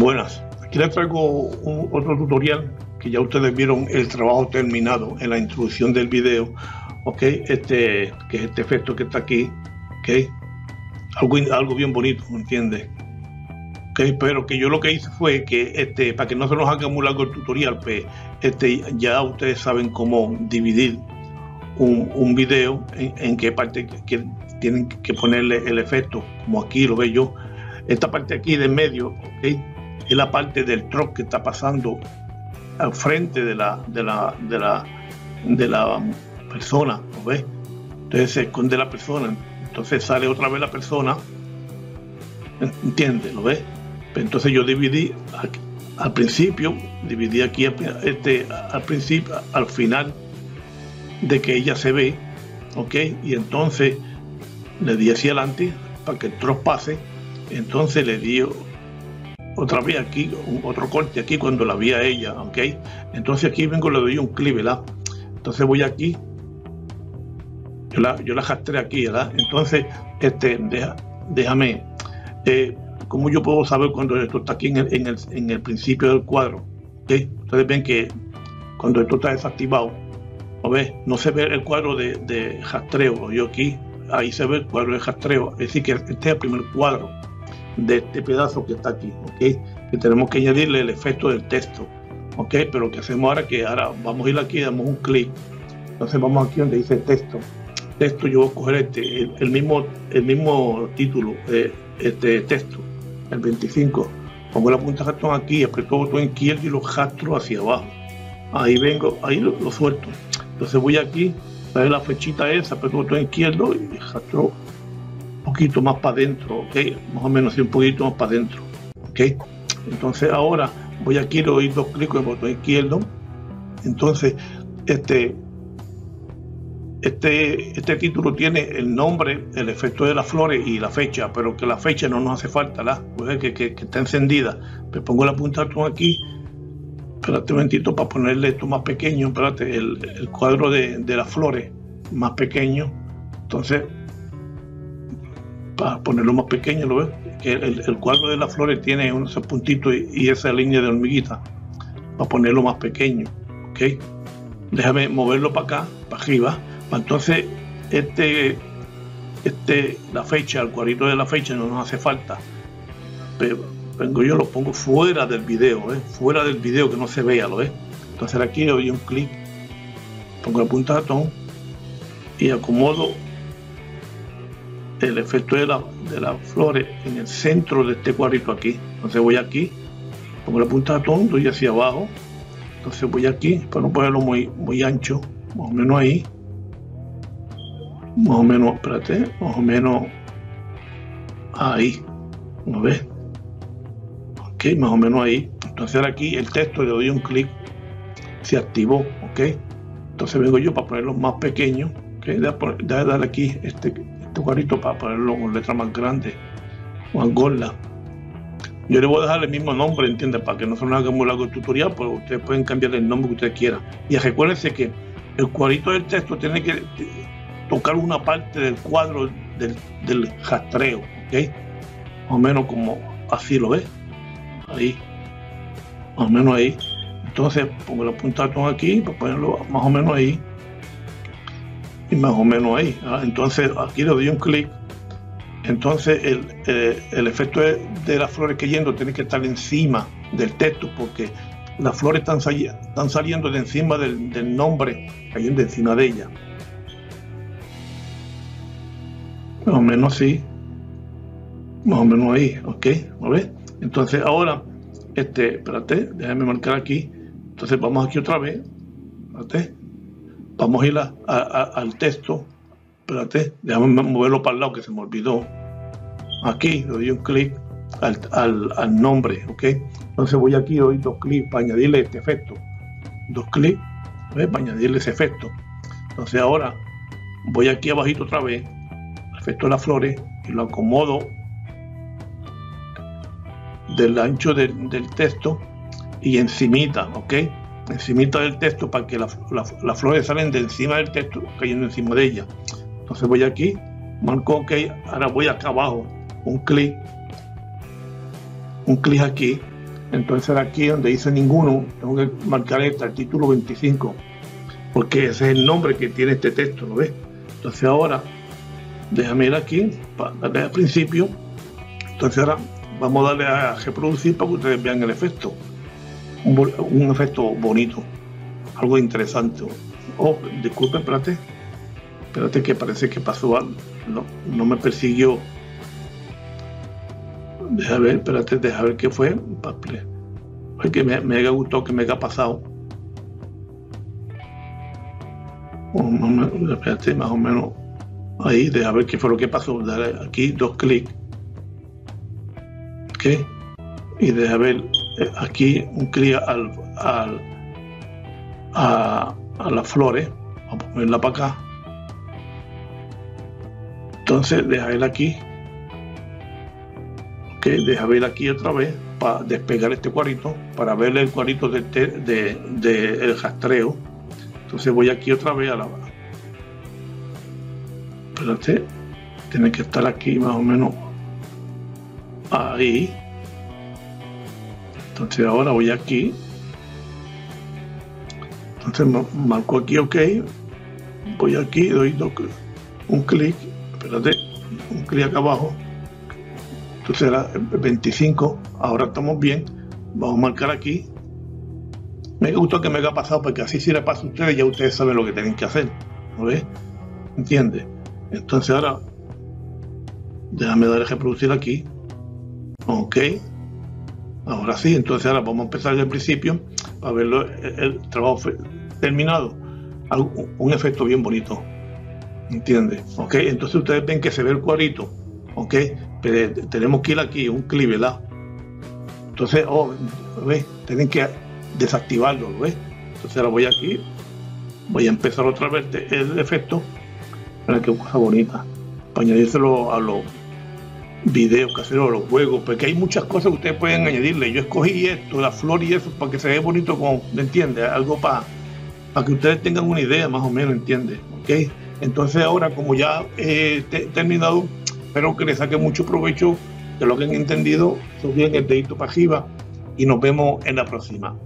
Buenas, aquí les traigo un, otro tutorial que ya ustedes vieron el trabajo terminado en la introducción del video, ok, este, que es este efecto que está aquí, ok, algo, algo bien bonito, ¿me entiendes? Ok, pero que yo lo que hice fue que, este, para que no se nos haga muy largo el tutorial, pues, este, ya ustedes saben cómo dividir un, un video en, en, qué parte que tienen que ponerle el efecto, como aquí lo veo yo, esta parte aquí de medio, ok, es la parte del truck que está pasando al frente de la, de la, de la, de la persona, ¿lo ves? Entonces se esconde la persona, entonces sale otra vez la persona, ¿entiendes? ¿Lo ves? Entonces yo dividí al principio, dividí aquí este, al principio, al final de que ella se ve, ¿ok? Y entonces le di hacia adelante para que el truck pase, entonces le di otra vez aquí, otro corte aquí cuando la vi a ella, ¿ok? Entonces aquí vengo, le doy un clic, ¿verdad? Entonces voy aquí, yo la, yo la aquí, ¿verdad? Entonces, este, déjame, eh, ¿cómo yo puedo saber cuando esto está aquí en el, en el, en el principio del cuadro? ¿Ok? Ustedes ven que cuando esto está desactivado, ¿no ves? No se ve el cuadro de, de yo aquí, ahí se ve el cuadro de rastreo, es decir, que este es el primer cuadro de este pedazo que está aquí, ¿ok? Que tenemos que añadirle el efecto del texto, ¿ok? Pero lo que hacemos ahora es que ahora vamos a ir aquí, damos un clic, entonces vamos aquí donde dice texto, texto yo voy a coger este, el, mismo, el mismo título, de este texto, el 25, pongo la punta de ratón aquí, aprieto el botón izquierdo y lo jastro hacia abajo, ahí vengo, ahí lo, suelto, entonces voy aquí, ver la flechita esa, aprieto el botón izquierdo y jastro poquito más para adentro, ¿ok? Más o menos un poquito más para adentro, ¿ok? Entonces ahora voy aquí, le doy dos clics en el botón izquierdo. Entonces, este, este, este título tiene el nombre, el efecto de las flores y la fecha, pero que la fecha no nos hace falta, ¿la? Pues que, que, que, está encendida. Me pongo la punta aquí, espérate un momentito para ponerle esto más pequeño, espérate, el, el cuadro de, de las flores más pequeño. Entonces para ponerlo más pequeño, ¿lo ves? Que el, cuadro de las flores tiene unos puntitos y, esa línea de hormiguita, para ponerlo más pequeño, ¿ok? Déjame moverlo para acá, para arriba, para entonces este, este, la fecha, el cuadrito de la fecha no nos hace falta, pero vengo yo lo pongo fuera del video, ¿eh? fuera del video que no se vea, ¿lo ves? Entonces aquí le doy un clic, pongo la punta ratón y acomodo el efecto de, la, de las flores en el centro de este cuadrito aquí. Entonces voy aquí, pongo la punta de tonto y hacia abajo. Entonces voy aquí, para no ponerlo muy, muy ancho, más o menos ahí. Más o menos, espérate, más o menos ahí. ¿No ves? Ok, más o menos ahí. Entonces ahora aquí el texto le doy un clic, se activó, ok. Entonces vengo yo para ponerlo más pequeño, ok. Déjame darle aquí este cuadrito para ponerlo con letra más grande o angola. Yo le voy a dejar el mismo nombre, ¿entiendes? Para que no se nos haga muy largo el tutorial, pero ustedes pueden cambiar el nombre que ustedes quieran. Y recuérdense que el cuadrito del texto tiene que tocar una parte del cuadro del, del rastreo, ¿ok? Más o menos como así lo ves. Ahí. Más o menos ahí. Entonces pongo los puntados aquí para ponerlo más o menos ahí y más o menos ahí. Entonces aquí le doy un clic. Entonces el, eh, el efecto de, las flores cayendo tiene que estar encima del texto porque las flores están, están saliendo de encima del, del, nombre, cayendo encima de ella. Más o menos así. Más o menos ahí, ok. ¿Lo? Entonces ahora, este, espérate, déjame marcar aquí. Entonces vamos aquí otra vez. Espérate. Vamos a ir al texto. Espérate, déjame moverlo para el lado que se me olvidó. Aquí le doy un clic al, nombre, ¿ok? Entonces voy aquí, doy dos clics para añadirle este efecto. Dos clics, para añadirle ese efecto. Entonces ahora voy aquí abajito otra vez, efecto de las flores, y lo acomodo del ancho del, del texto y encimita, ¿ok? Encima del texto para que las flores salen de encima del texto cayendo encima de ella. Entonces voy aquí, marco OK, ahora voy acá abajo, un clic, un clic aquí, Entonces aquí donde dice ninguno, tengo que marcar el título 25, porque ese es el nombre que tiene este texto, ¿lo ves? Entonces ahora, déjame ir aquí, para darle al principio. Entonces ahora vamos a darle a reproducir para que ustedes vean el efecto. Un, efecto bonito, algo interesante. Oh, disculpen, espérate. Espérate que parece que pasó algo. No, no me persiguió Deja ver, espérate, deja ver qué fue. que me, me haya gustado, que me haya pasado. Espérate, más o menos ahí, deja ver qué fue lo que pasó. Dale aquí dos clics. Ok. Y deja ver aquí un clic al, al, a, a las flores. Vamos a ponerla para acá. Entonces, deja ver aquí que deja ver aquí otra vez para despegar este cuadrito, para ver el cuadrito del de, de, rastreo. Entonces voy aquí otra vez a la Espérate, tiene que estar aquí más o menos ahí. Entonces ahora voy aquí. Entonces marco aquí OK. Voy aquí, doy un clic. Espérate, un clic acá abajo entonces era 25, ahora estamos bien. Vamos a marcar aquí. Me gustó que me haya pasado porque así si le pasa a ustedes ya ustedes saben lo que tienen que hacer. ¿No ves? ¿Entiendes? Entonces ahora déjame dar a reproducir aquí. Ok. Ahora sí, entonces ahora vamos a empezar desde el principio para ver el, trabajo terminado. un efecto bien bonito. ¿Entiendes? Ok, entonces ustedes ven que se ve el cuadrito. Ok, pero tenemos que ir aquí, un clip, ¿verdad? Entonces, oh, ¿ves? Tienen que desactivarlo, ¿ves? Entonces ahora voy aquí, voy a empezar otra vez el efecto. Mira qué cosa bonita. Para añadírselo a los videos caseros, a los juegos, porque hay muchas cosas que ustedes pueden añadirle. Yo escogí esto, la flor y eso, para que se vea bonito, como, ¿me entiendes? Algo para, para que ustedes tengan una idea más o menos, ¿entiendes? ¿Ok? Entonces ahora, como ya he terminado Espero que les saque mucho provecho de lo que han entendido. Soy bien el dedito para arriba y nos vemos en la próxima.